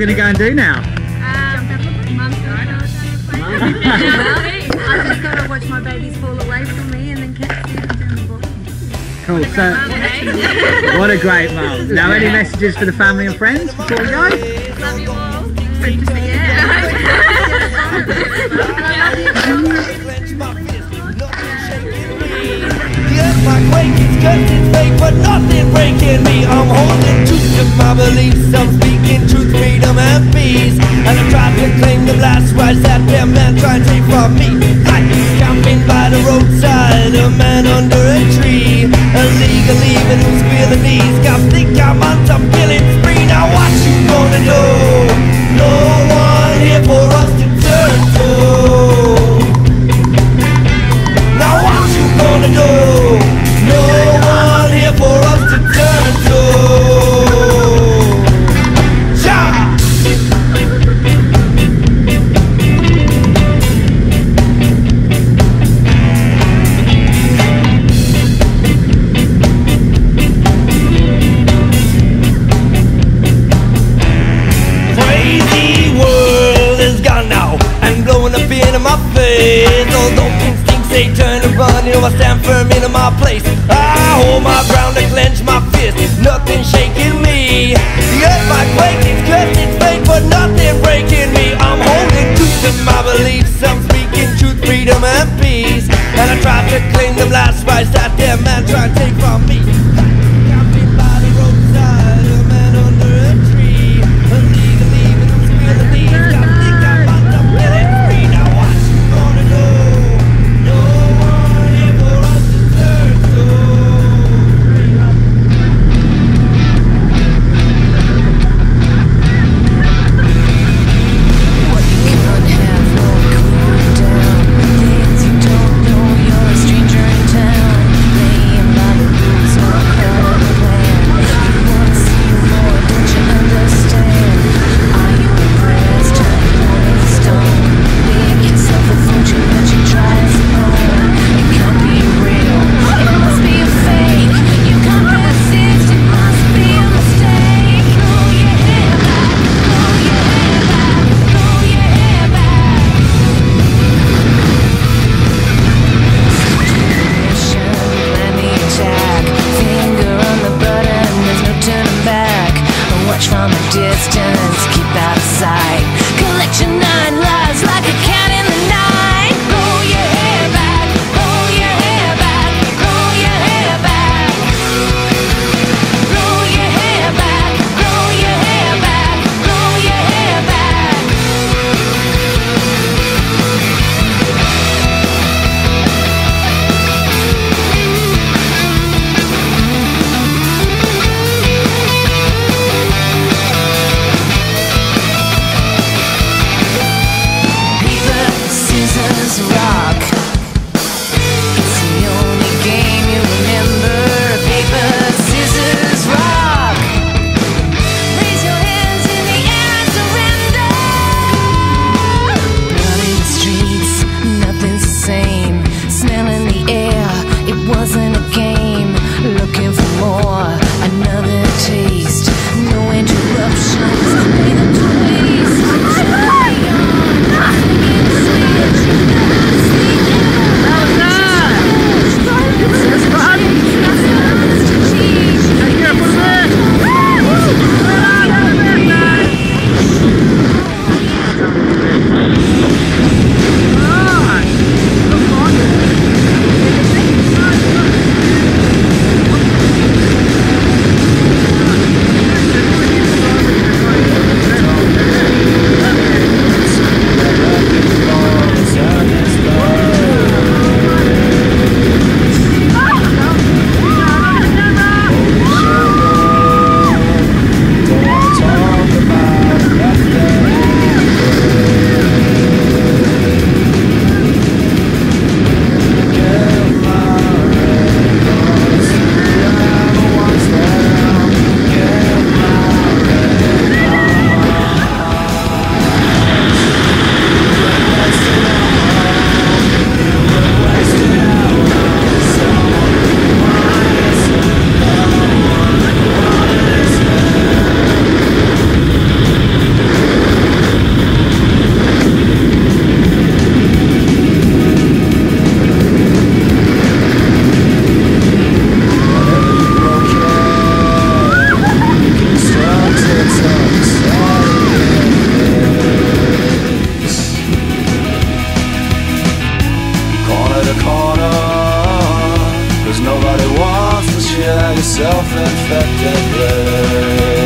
we going to go and do now? I just gotta watch my babies fall away from me and then catch them down the bottom. Cool. So, what a great mum. Now, any messages for the family and friends before we go? Love you all. Yes, my quake is cause it's fake, but nothing breaking me. I'm holding true to my beliefs. I'm speaking truth, freedom, and peace. And I try to claim the last rights that them man try to take from me. Like camping by the roadside, a man under a tree. Illegally, even who's feeling these. Got think I'm on some killing spree. Now what you gonna do? No say turn and run, you know I stand firm in my place. I hold my ground, I clench my fist, nothing shaking me. Yes, my quake the corner. Cause nobody wants to share your self-infected bliss